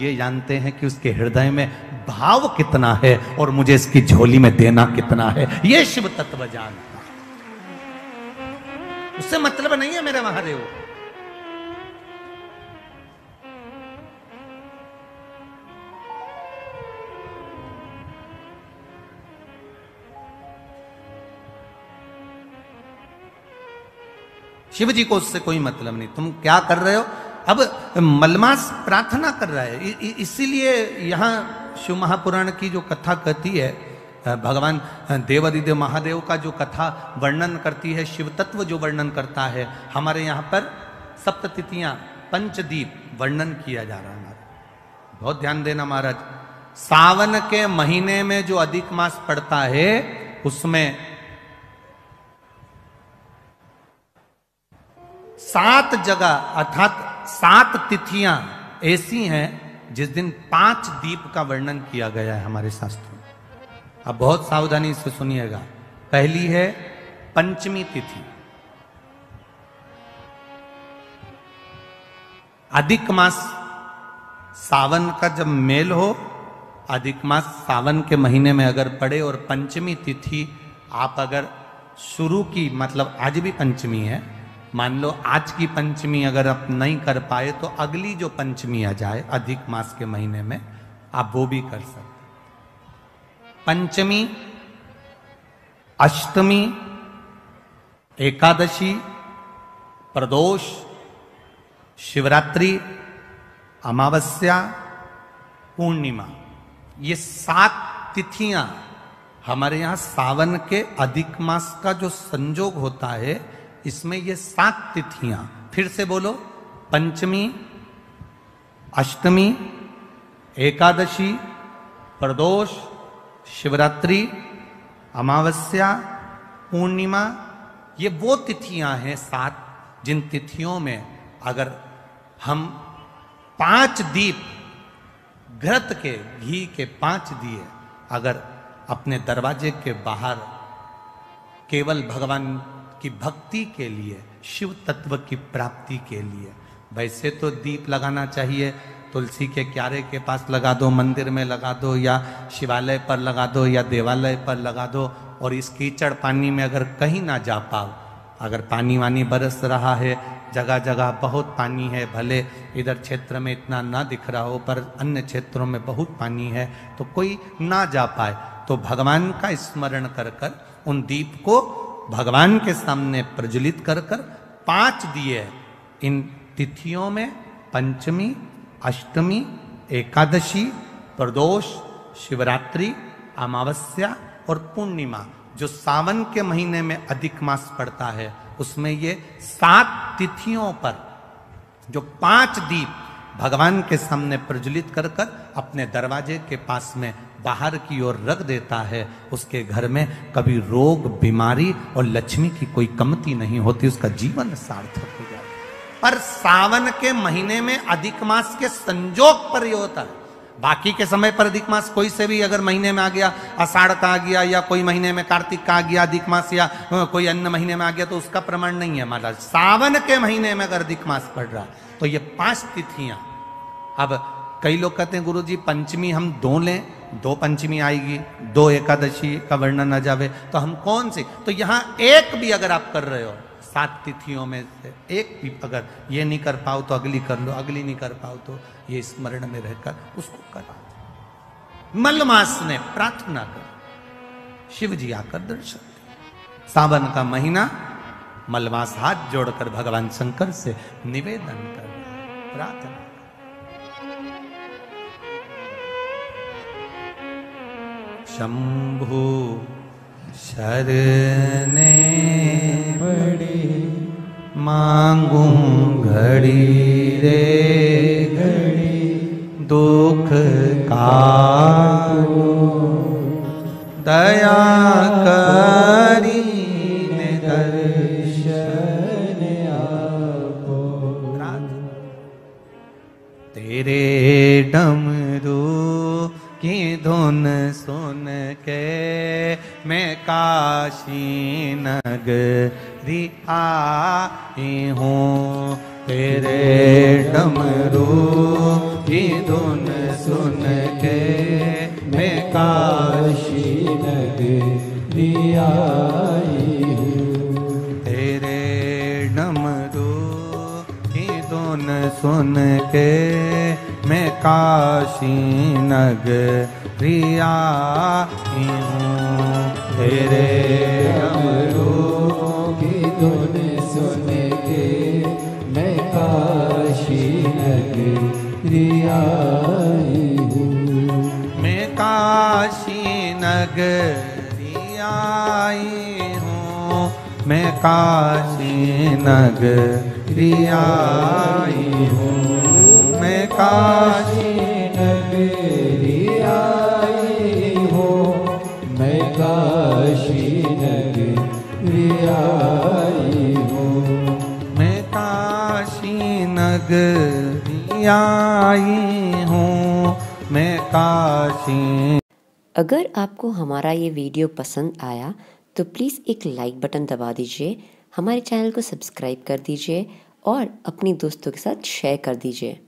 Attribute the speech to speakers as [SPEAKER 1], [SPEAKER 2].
[SPEAKER 1] ये जानते हैं कि उसके हृदय में भाव कितना है और मुझे इसकी झोली में देना कितना है। ये शिव तत्व जानता उससे मतलब नहीं है मेरे महादेव। शिव जी को उससे कोई मतलब नहीं। तुम क्या कर रहे हो? अब मलमास प्रार्थना कर रहा है। इसीलिए यहाँ शिव महापुराण की जो कथा कहती है भगवान देवादिदेव महादेव का जो कथा वर्णन करती है शिव तत्व जो वर्णन करता है, हमारे यहाँ पर सप्ततिथियाँ, पंचदीप वर्णन किया जा रहा है बहुत ध्यान देना महाराज, सावन के महीने में जो अधिक मास पड़ता है, उसमें सात जगह, अर्थात सात तिथियाँ ऐसी हैं जिस दिन पाँच दीप का वर्णन किया गया है हमारे शास्त्रों में। अब बहुत सावधानी से सुनिएगा। पहली है पंचमी तिथि। अधिक मास सावन का जब मेल हो, अधिक मास सावन के महीने में अगर पड़े और पंचमी तिथि आप अगर शुरू की मतलब आज भी पंचमी है मान लो आज की पंचमी अगर आप नहीं कर पाए तो अगली जो पंचमी आ जाए अधिक मास के महीने में, आप वो भी कर सकते पंचमी, अष्टमी, एकादशी, प्रदोष, शिवरात्रि, अमावस्या, पूर्णिमा, ये सात तिथियाँ हमारे यहाँ सावन के अधिक मास का जो संजोग होता है इसमें ये सात तिथियाँ। फिर से बोलो, पंचमी, अष्टमी, एकादशी प्रदोष शिवरात्रि, अमावस्या, पूर्णिमा, ये वो तिथियाँ हैं सात, जिन तिथियों में अगर हम पाँच दीप घृत के, घी के पाँच दिए, अगर अपने दरवाजे के बाहर केवल भगवान कि भक्ति के लिए, शिव तत्व की प्राप्ति के लिए। वैसे तो दीप लगाना चाहिए, तुलसी के क्यारे के पास लगा दो, मंदिर में लगा दो, या शिवालय पर लगा दो, या देवालय पर लगा दो, और इस कीचड़ पानी में अगर कहीं ना जा पाओ, अगर पानी वानी बरस रहा है, जगह जगह बहुत पानी है, भले इधर क्षेत्र में इतना ना दिख रहा हो, पर अन्य क्षेत्रों में बहुत पानी है तो कोई ना जा पाए तो भगवान का स्मरण कर कर उन दीप को भगवान के सामने प्रज्वलित कर कर पाँच दिए इन तिथियों में पंचमी, अष्टमी, एकादशी, प्रदोष, शिवरात्रि, अमावस्या और पूर्णिमा, जो सावन के महीने में अधिक मास पड़ता है, उसमें ये सात तिथियों पर जो पाँच दीप भगवान के सामने प्रज्वलित कर कर अपने दरवाजे के पास में बाहर की ओर रख देता है, उसके घर में कभी रोग, बीमारी और लक्ष्मी की कोई कमती नहीं होती, उसका जीवन सार्थक हो जाता पर सावन के महीने में अधिक मास के संजोग पर यह होता है। बाकी के समय पर अधिक मास कोई से भी अगर महीने में आ गया अषाढ़ का आ गया या कोई महीने में कार्तिक का आ गया अधिक मास या कोई अन्य महीने में आ गया तो उसका प्रमाण नहीं है महाराज। सावन के महीने में अगर अधिक मास पड़ रहा तो ये पाँच तिथियाँ। अब कई लोग कहते हैं गुरु जी पंचमी हम दो लें दो पंचमी आएगी, दो एकादशी का वर्णन आ जावे तो हम कौन सी? तो यहाँ एक भी अगर आप कर रहे हो, सात तिथियों में से एक भी अगर ये नहीं कर पाओ तो अगली कर लो, अगली नहीं कर पाओ तो ये स्मरण में रहकर उसको करा। मलमास ने प्रार्थना कर, शिव जी आकर दर्शन सावन का महीना, मलमास हाथ जोड़कर भगवान शंकर से निवेदन कर प्रार्थना। शंभु शरने बड़ी मांगू घड़ी रे घड़ी दुख का दया करी दर्शन आपो। तेरे डमरू की धुन सुन के मैं काशी नगरी आई हूँ। तेरे डमरू की धुन सुन के मैं काशी
[SPEAKER 2] नगरी आई
[SPEAKER 1] तेरे डमरू की धुन सुन के मैं काशी नगरी आई हूँ तेरे डमरू
[SPEAKER 2] की धुन सुन के मैं काशी नगरी आई हूँ
[SPEAKER 1] मैं काशी नगरी आई हूँ मैं काशी नगरी आई हूँ काशी
[SPEAKER 2] नगरी आई हूँ मैं काशी नगरी आई हूँ
[SPEAKER 1] मैं काशी नगरी आई हूँ मैं काशी
[SPEAKER 3] अगर आपको हमारा ये वीडियो पसंद आया तो प्लीज़ एक लाइक बटन दबा दीजिए, हमारे चैनल को सब्सक्राइब कर दीजिए और अपने दोस्तों के साथ शेयर कर दीजिए।